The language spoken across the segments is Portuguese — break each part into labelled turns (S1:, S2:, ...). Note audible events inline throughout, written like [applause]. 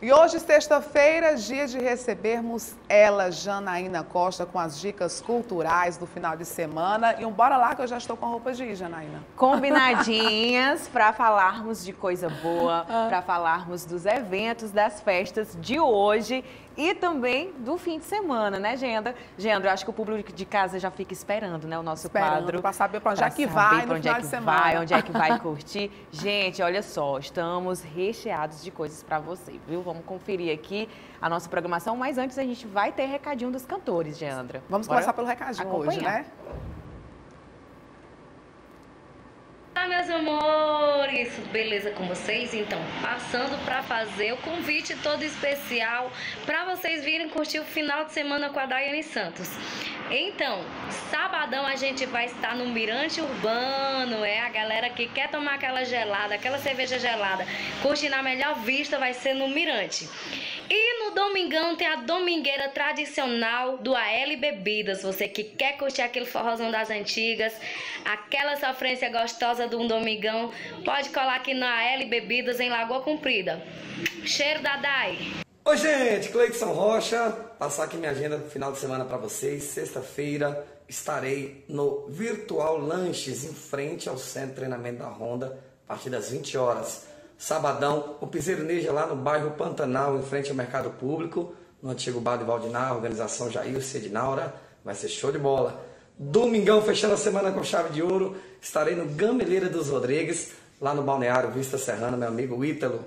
S1: E hoje, sexta-feira, dia de recebermos ela, Janaína Costa, com as dicas culturais do final de semana. E um bora lá que eu já estou com a roupa de ir, Janaína.
S2: Combinadinhas [laughs] para falarmos de coisa boa, ah. para falarmos dos eventos, das festas de hoje e também do fim de semana, né, Genda? Genda, eu acho que o público de casa já fica esperando, né, o nosso esperando, quadro.
S1: Para saber para onde é que vai no
S2: onde é
S1: final
S2: é que
S1: de semana.
S2: vai, onde é que vai curtir. Gente, olha só, estamos recheados de coisas para você, viu? Vamos conferir aqui a nossa programação, mas antes a gente vai ter recadinho dos cantores, Geandra.
S1: Vamos Bora começar pelo recadinho acompanhar. hoje, né?
S3: Meus amores! Beleza com vocês? Então, passando para fazer o convite todo especial para vocês virem curtir o final de semana com a Daiane Santos. Então, sabadão a gente vai estar no Mirante Urbano, é a galera que quer tomar aquela gelada, aquela cerveja gelada, curtir na melhor vista vai ser no Mirante. Domingão tem a domingueira tradicional do AL Bebidas. Você que quer curtir aquele forrozão das antigas, aquela sofrência gostosa de um domingão, pode colar aqui na AL Bebidas em Lagoa Comprida. Cheiro da Dai.
S4: Oi, gente, Cleidson Rocha. Passar aqui minha agenda final de semana para vocês. Sexta-feira estarei no Virtual Lanches, em frente ao Centro de Treinamento da Honda, a partir das 20 horas. Sabadão, o Piseiro Neja lá no bairro Pantanal, em frente ao Mercado Público, no antigo bar de Valdinar, organização Jair Sedinaura, vai ser show de bola. Domingão, fechando a semana com chave de ouro, estarei no Gameleira dos Rodrigues, lá no Balneário Vista Serrana, meu amigo Ítalo.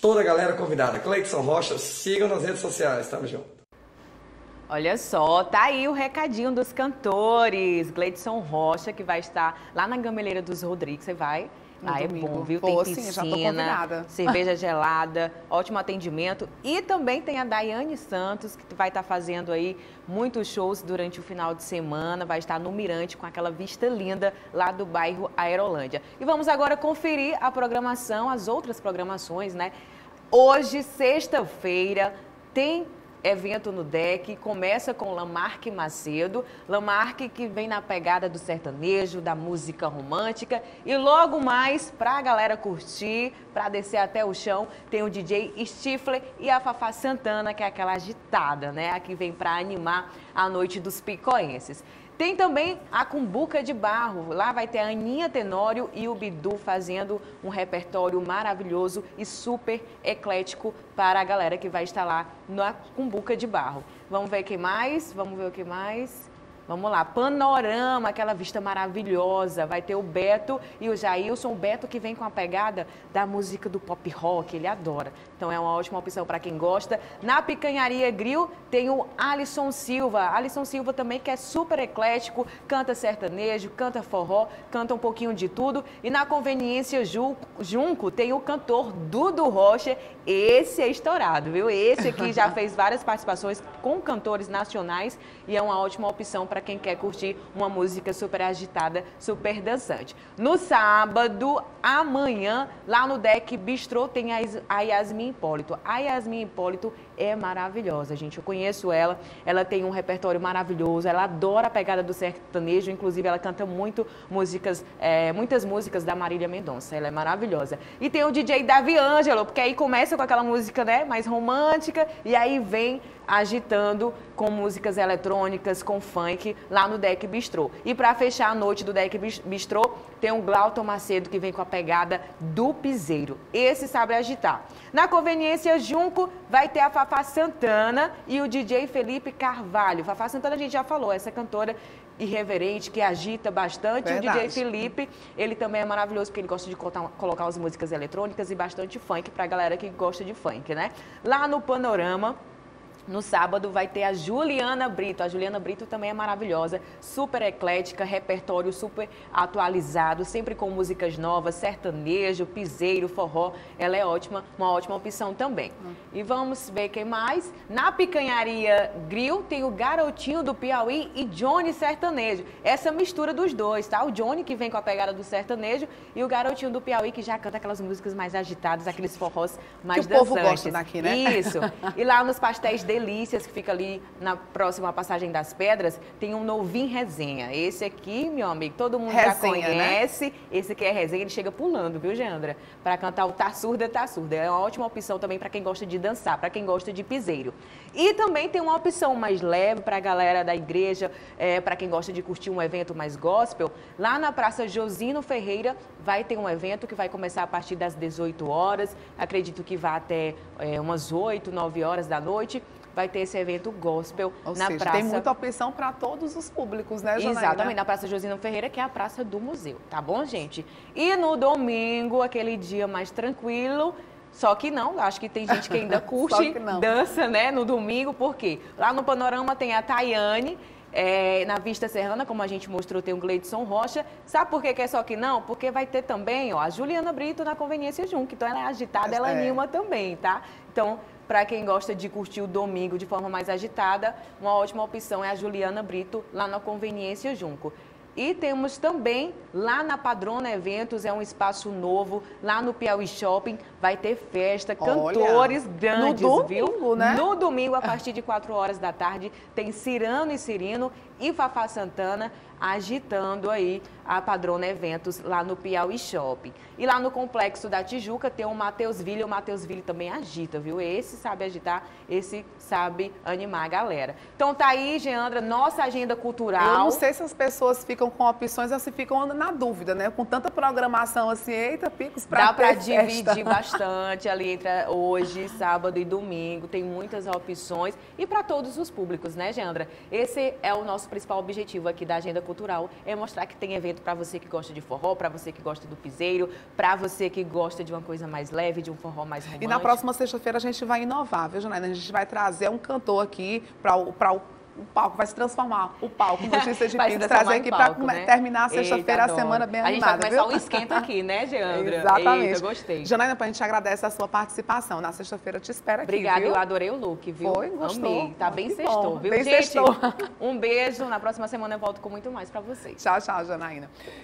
S4: Toda a galera convidada. Cleiton Rocha, sigam nas redes sociais, tamo junto.
S2: Olha só, tá aí o recadinho dos cantores. Gleidson Rocha, que vai estar lá na Gameleira dos Rodrigues. Você vai ah, é bom, viu? Tem Pô, piscina, sim, [laughs] cerveja gelada, ótimo atendimento. E também tem a Daiane Santos, que vai estar tá fazendo aí muitos shows durante o final de semana. Vai estar no Mirante com aquela vista linda lá do bairro Aerolândia. E vamos agora conferir a programação, as outras programações, né? Hoje, sexta-feira, tem evento no deck, começa com Lamarck Macedo, Lamarck que vem na pegada do sertanejo, da música romântica e logo mais para a galera curtir, para descer até o chão, tem o DJ Stifler e a Fafá Santana, que é aquela agitada, né? A que vem para animar a noite dos picoenses. Tem também a Cumbuca de Barro. Lá vai ter a Aninha Tenório e o Bidu fazendo um repertório maravilhoso e super eclético para a galera que vai estar lá na Cumbuca de Barro. Vamos ver o que mais? Vamos ver o que mais? Vamos lá, panorama, aquela vista maravilhosa. Vai ter o Beto e o Jailson. O Beto que vem com a pegada da música do pop rock, ele adora. Então é uma ótima opção para quem gosta. Na Picanharia Grill tem o Alisson Silva. Alisson Silva também que é super eclético, canta sertanejo, canta forró, canta um pouquinho de tudo. E na Conveniência Junco tem o cantor Dudu Rocha. Esse é estourado, viu? Esse aqui já [laughs] fez várias participações com cantores nacionais e é uma ótima opção para quem quer curtir uma música super agitada, super dançante. No sábado, amanhã, lá no Deck Bistrô, tem a Yasmin Hipólito. A Yasmin Hipólito é maravilhosa, gente. Eu conheço ela, ela tem um repertório maravilhoso, ela adora a pegada do sertanejo, inclusive ela canta muito músicas, é, muitas músicas da Marília Mendonça. Ela é maravilhosa. E tem o DJ Davi Ângelo, porque aí começa com aquela música né, mais romântica e aí vem agitando com músicas eletrônicas, com funk, lá no Deck Bistrô. E para fechar a noite do Deck Bistrô, tem o Glauton Macedo, que vem com a pegada do piseiro. Esse sabe agitar. Na Conveniência Junco, vai ter a Fafá Santana e o DJ Felipe Carvalho. Fafá Santana a gente já falou, essa cantora irreverente, que agita bastante. Verdade. O DJ Felipe, ele também é maravilhoso, porque ele gosta de colocar as músicas eletrônicas e bastante funk para a galera que gosta de funk, né? Lá no Panorama, no sábado vai ter a Juliana Brito. A Juliana Brito também é maravilhosa, super eclética, repertório super atualizado, sempre com músicas novas, sertanejo, piseiro, forró. Ela é ótima, uma ótima opção também. Hum. E vamos ver quem mais. Na Picanharia Grill tem o Garotinho do Piauí e Johnny Sertanejo. Essa mistura dos dois, tá? O Johnny que vem com a pegada do sertanejo e o Garotinho do Piauí que já canta aquelas músicas mais agitadas, aqueles forrós mais que dançantes.
S1: o povo gosta daqui, né?
S2: Isso. E lá nos pastéis de [laughs] Delícias, que fica ali na próxima passagem das Pedras, tem um novinho resenha. Esse aqui, meu amigo, todo mundo resenha, já né? conhece. Né? Esse aqui é resenha, ele chega pulando, viu, Geandra? Para cantar o Tá Surda, Tá Surda. É uma ótima opção também para quem gosta de dançar, para quem gosta de piseiro. E também tem uma opção mais leve para a galera da igreja, é, para quem gosta de curtir um evento mais gospel. Lá na Praça Josino Ferreira vai ter um evento que vai começar a partir das 18 horas. Acredito que vai até é, umas 8, 9 horas da noite vai ter esse evento gospel
S1: Ou
S2: na
S1: seja,
S2: praça.
S1: Tem muita opção para todos os públicos, né,
S2: Janaína? Exatamente, na Praça Josino Ferreira, que é a praça do museu, tá bom, gente? E no domingo, aquele dia mais tranquilo. Só que não, acho que tem gente que ainda [laughs] curte que dança, né, no domingo, por quê? Lá no Panorama tem a Tayane, é, na Vista Serrana, como a gente mostrou, tem o Gleidson Rocha. Sabe por que, que é só que não? Porque vai ter também ó, a Juliana Brito na Conveniência Junto. Então ela é agitada, ela é. anima também, tá? Então, para quem gosta de curtir o domingo de forma mais agitada, uma ótima opção é a Juliana Brito lá na Conveniência Junco. E temos também lá na Padrona Eventos, é um espaço novo, lá no Piauí Shopping, vai ter festa, cantores Olha, grandes, no domingo, viu? Né? No domingo, a partir de 4 horas da tarde, tem Cirano e Cirino e Fafá Santana agitando aí a Padrona Eventos lá no Piauí Shopping. E lá no Complexo da Tijuca tem o Matheus Ville, o Matheus Ville também agita, viu? Esse sabe agitar, esse sabe animar a galera. Então tá aí, Geandra, nossa agenda cultural. Eu
S1: não sei se as pessoas ficam com opções ou se ficam na dúvida, né? Com tanta programação assim, eita, picos pra
S2: Dá pra dividir [laughs] bastante ali entre hoje, sábado e domingo, tem muitas opções e para todos os públicos, né, Geandra? Esse é o nosso principal objetivo aqui da agenda cultural, é mostrar que tem evento para você que gosta de forró, para você que gosta do piseiro, para você que gosta de uma coisa mais leve, de um forró mais romântico.
S1: E na próxima sexta-feira a gente vai inovar, viu, Janaína? A gente vai trazer um cantor aqui para o o palco vai se transformar. O palco Notícias [laughs] de Pix, trazer aqui para né? terminar sexta-feira a semana bem animada.
S2: A gente vai começar
S1: viu?
S2: um esquenta aqui, né, [laughs] Geandra?
S1: Exatamente.
S2: Eita, gostei.
S1: Janaína, a gente agradece a sua participação. Na sexta-feira te espero aqui,
S2: Obrigada,
S1: viu?
S2: eu adorei o look, viu?
S1: Foi, gostou.
S2: Amei. Tá bem sextou, viu?
S1: Bem
S2: gente,
S1: sextou. [laughs]
S2: um beijo. Na próxima semana eu volto com muito mais para vocês.
S1: Tchau, tchau, Janaína.